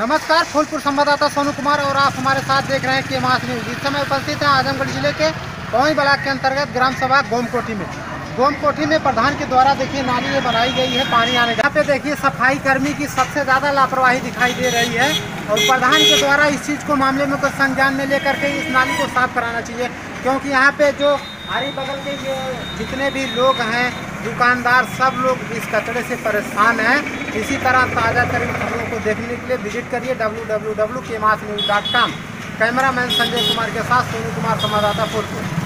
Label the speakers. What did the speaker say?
Speaker 1: नमस्कार, फूलपुर संवाददाता सोनू कुमार और आप हमारे साथ देख रहे हैं के मास न्यूज़ इस समय उपस्थित हैं आजमगढ़ ज़िले के पौई ब्लाक के अंतर्गत ग्राम सभा गोमकोठी में। गोमकोठी में प्रधान के द्वारा देखिए नाली ये बनाई गई है, पानी आने यहाँ पे देखिए सफ़ाई कर्मी की सबसे ज़्यादा लापरवाही दिखाई दे रही है और प्रधान के द्वारा इस चीज़ को मामले में कुछ संज्ञान में लेकर के इस नाली को साफ़ कराना चाहिए, क्योंकि यहाँ पे जो हरी बगल के ये जितने भी लोग हैं दुकानदार सब लोग इस कचरे से परेशान हैं। इसी तरह ताज़ा तरीन खबरों को देखने के लिए विज़िट करिए डब्ल्यू डब्ल्यू डब्ल्यू के माथ news dot com. Cameraman Sanjay Kumar के साथ सोनू कुमार, संवाददाता फूलपुर।